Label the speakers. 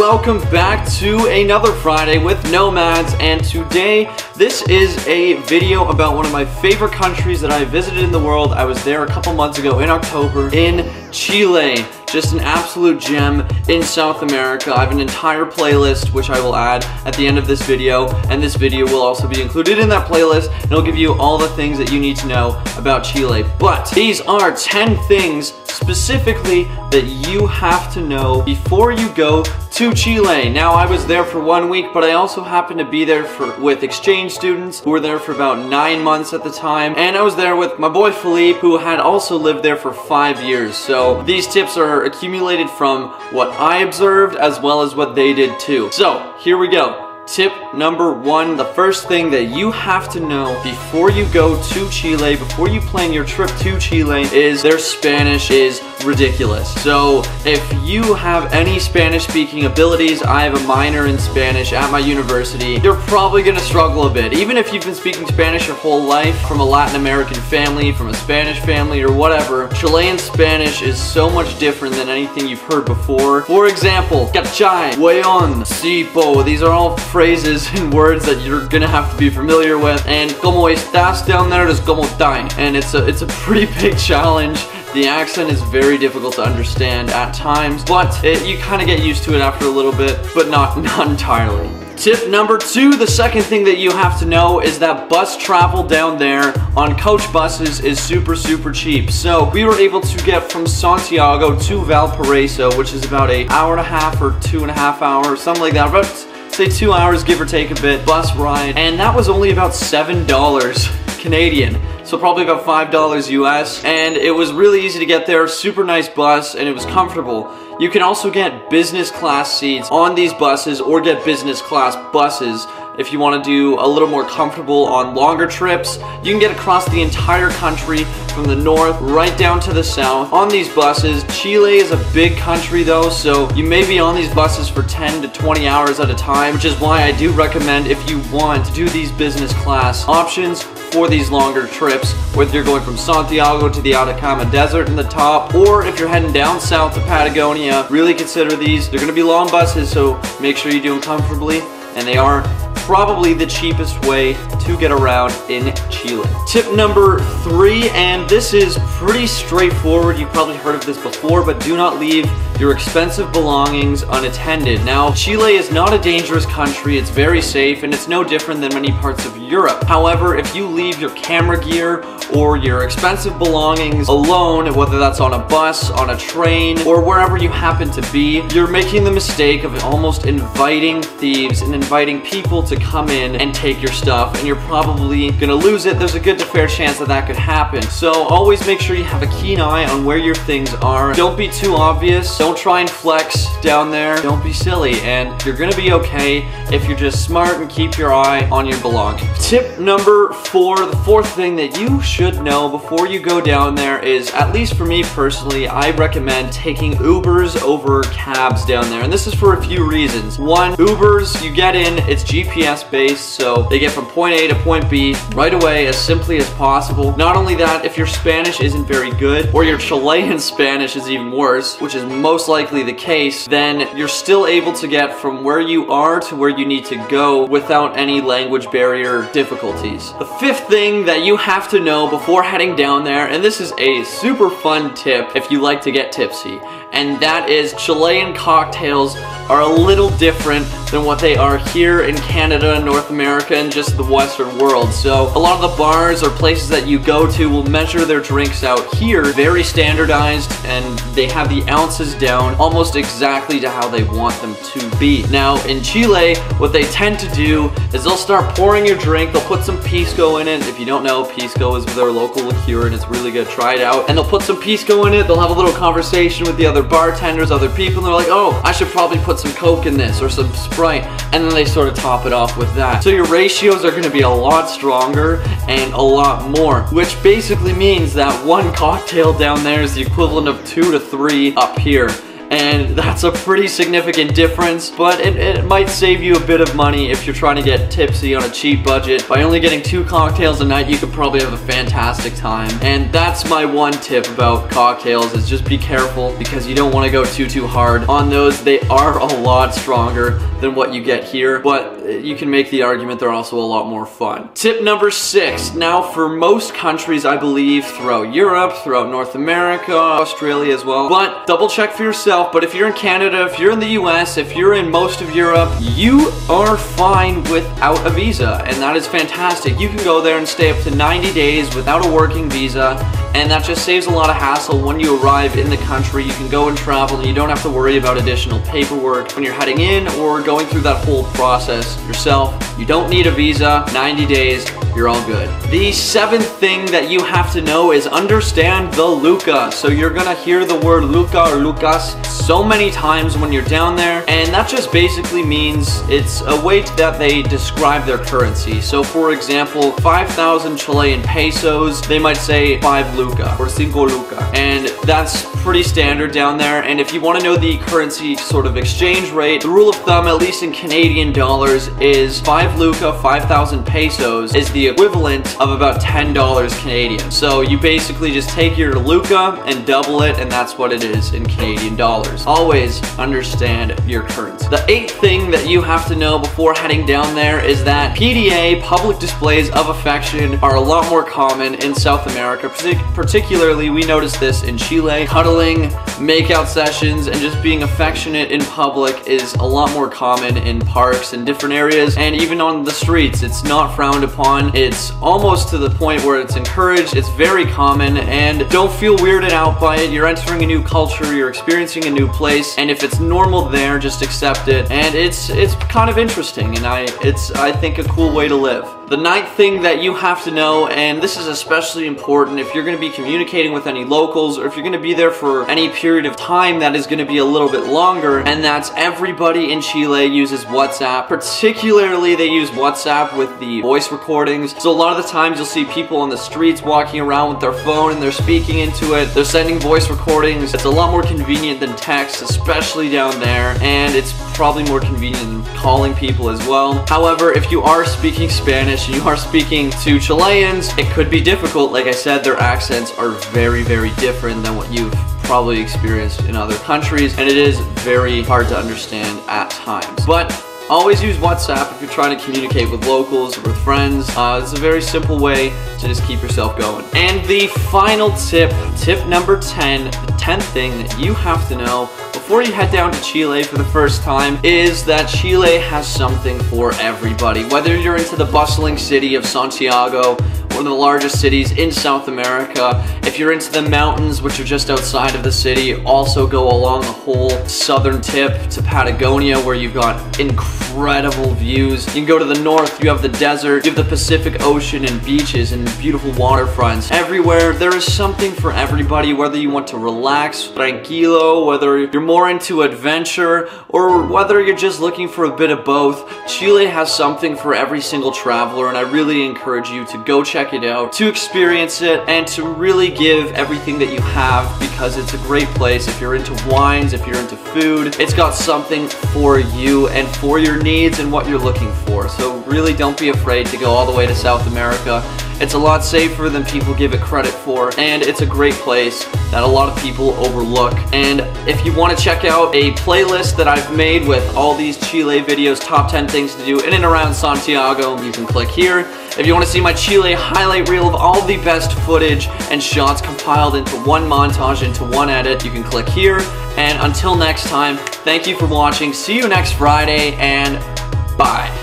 Speaker 1: welcome back to another Friday with Nomads and today this is a video about one of my favorite countries that I visited in the world. I was there a couple months ago in October in Chile. Just an absolute gem in South America. I have an entire playlist which I will add at the end of this video and this video will also be included in that playlist and it'll give you all the things that you need to know about Chile. But these are 10 things specifically that you have to know before you go to Chile. Now I was there for one week, but I also happened to be there for with exchange students who were there for about nine months at the time. And I was there with my boy Philippe, who had also lived there for five years. So these tips are accumulated from what I observed as well as what they did too. So here we go. Tip number one, the first thing that you have to know before you go to Chile, before you plan your trip to Chile, is their Spanish is ridiculous. So if you have any Spanish speaking abilities, I have a minor in Spanish at my university, you're probably gonna struggle a bit. Even if you've been speaking Spanish your whole life, from a Latin American family, from a Spanish family, or whatever, Chilean Spanish is so much different than anything you've heard before. For example, cachai, weon, sipo, these are all phrases and words that you're gonna have to be familiar with. And como estás down there is como tai. And it's a, it's a pretty big challenge. The accent is very difficult to understand at times, but it, you kind of get used to it after a little bit, but not, not entirely. Tip number two, the second thing that you have to know is that bus travel down there on coach buses is super, super cheap. So we were able to get from Santiago to Valparaiso, which is about a hour and a half or two and a half hours, something like that. About say two hours, give or take a bit, bus ride, and that was only about $7 Canadian. So probably about $5 US, and it was really easy to get there, super nice bus, and it was comfortable. You can also get business class seats on these buses or get business class buses if you want to do a little more comfortable on longer trips. You can get across the entire country from the north right down to the south on these buses. Chile is a big country though, so you may be on these buses for 10 to 20 hours at a time, which is why I do recommend if you want to do these business class options for these longer trips, whether you're going from Santiago to the Atacama Desert in the top, or if you're heading down south to Patagonia, really consider these. They're gonna be long buses, so make sure you do them comfortably, and they are probably the cheapest way to get around in Chile. Tip number three, and this is pretty straightforward. You've probably heard of this before, but do not leave your expensive belongings unattended. Now, Chile is not a dangerous country. It's very safe, and it's no different than many parts of Europe. However, if you leave your camera gear or your expensive belongings alone, whether that's on a bus, on a train, or wherever you happen to be, you're making the mistake of almost inviting thieves and inviting people to come in and take your stuff, and you're probably gonna lose it. There's a good to fair chance that that could happen. So always make sure you have a keen eye on where your things are. Don't be too obvious. Don't try and flex down there. Don't be silly, and you're gonna be okay if you're just smart and keep your eye on your belongings. Tip number four, the fourth thing that you should know before you go down there is, at least for me personally, I recommend taking Ubers over cabs down there. And this is for a few reasons. One, Ubers, you get in, it's GPS based, so they get from point A to point B right away as simply as possible. Not only that, if your Spanish isn't very good, or your Chilean Spanish is even worse, which is most likely the case, then you're still able to get from where you are to where you need to go without any language barrier difficulties. The fifth thing that you have to know before heading down there, and this is a super fun tip if you like to get tipsy, and that is Chilean cocktails are a little different than what they are here in Canada, North America, and just the Western world. So a lot of the bars or places that you go to will measure their drinks out here very standardized and they have the ounces down almost exactly to how they want them to be. Now in Chile, what they tend to do is they'll start pouring your drink, they'll put some pisco in it. If you don't know, pisco is their local liqueur and it's really good. Try it out. And they'll put some pisco in it, they'll have a little conversation with the other bartenders, other people, and they're like, oh, I should probably put some Coke in this or some Sprite. And then they sort of top it off with that. So your ratios are gonna be a lot stronger and a lot more, which basically means that one cocktail down there is the equivalent of two to three up here and that's a pretty significant difference, but it, it might save you a bit of money if you're trying to get tipsy on a cheap budget. By only getting two cocktails a night, you could probably have a fantastic time. And that's my one tip about cocktails is just be careful because you don't want to go too, too hard on those. They are a lot stronger than what you get here, but uh, you can make the argument they're also a lot more fun. Tip number six. Now, for most countries, I believe, throughout Europe, throughout North America, Australia as well, but double check for yourself. But if you're in Canada, if you're in the US, if you're in most of Europe, you are fine without a visa, and that is fantastic. You can go there and stay up to 90 days without a working visa, and that just saves a lot of hassle when you arrive in the country. You can go and travel and you don't have to worry about additional paperwork when you're heading in or going through that whole process yourself. You don't need a visa, 90 days, you're all good. The seventh thing that you have to know is understand the Luca. So you're gonna hear the word Luca or Lucas so many times when you're down there, and that just basically means it's a way that they describe their currency. So for example, 5,000 Chilean pesos, they might say 5 Luca or 5 Luca. And that's pretty standard down there. And if you wanna know the currency sort of exchange rate, the rule of thumb, at least in Canadian dollars, is 5 Luca, 5,000 pesos, is the equivalent of about $10 Canadian. So you basically just take your Luca and double it, and that's what it is in Canadian dollars. Always understand your currency. The eighth thing that you have to know before heading down there is that PDA, public displays of affection, are a lot more common in South America. Particularly, we noticed this in Chile. Cuddling, makeout sessions, and just being affectionate in public is a lot more common in parks and different areas, and even on the streets. It's not frowned upon. It's almost to the point where it's encouraged. It's very common, and don't feel weirded out by it. You're entering a new culture, you're experiencing a new place, and if it's normal there, just accept it. And it's it's kind of interesting, and I it's I think a cool way to live. The ninth thing that you have to know, and this is especially important if you're going to be communicating with any locals or if you're going to be there for any period of time that is going to be a little bit longer, and that's everybody in Chile uses WhatsApp. Particularly, they use WhatsApp with the voice recordings. So a lot of the times you'll see people on the streets walking around with their phone and they're speaking into it. They're sending voice recordings. It's a lot more convenient than text, especially down there, and it's probably more convenient than calling people as well. However, if you are speaking Spanish, You are speaking to Chileans, it could be difficult. Like I said, their accents are very, very different than what you've probably experienced in other countries, and it is very hard to understand at times. But Always use WhatsApp if you're trying to communicate with locals or with friends. Uh, it's a very simple way to just keep yourself going. And the final tip, tip number 10, the 10th thing that you have to know before you head down to Chile for the first time is that Chile has something for everybody. Whether you're into the bustling city of Santiago one of the largest cities in South America. If you're into the mountains, which are just outside of the city, also go along the whole southern tip to Patagonia, where you've got incredible views. You can go to the north, you have the desert, you have the Pacific Ocean and beaches and beautiful waterfronts. Everywhere, there is something for everybody, whether you want to relax, tranquilo, whether you're more into adventure, or whether you're just looking for a bit of both. Chile has something for every single traveler, and I really encourage you to go check check it out, to experience it, and to really give everything that you have because it's a great place. If you're into wines, if you're into food, it's got something for you and for your needs and what you're looking for. So really don't be afraid to go all the way to South America. It's a lot safer than people give it credit for, and it's a great place that a lot of people overlook. And if you want to check out a playlist that I've made with all these Chile videos, top 10 things to do in and around Santiago, you can click here. If you want to see my Chile highlight reel of all the best footage and shots compiled into one montage, into one edit, you can click here. And until next time, thank you for watching. See you next Friday, and bye.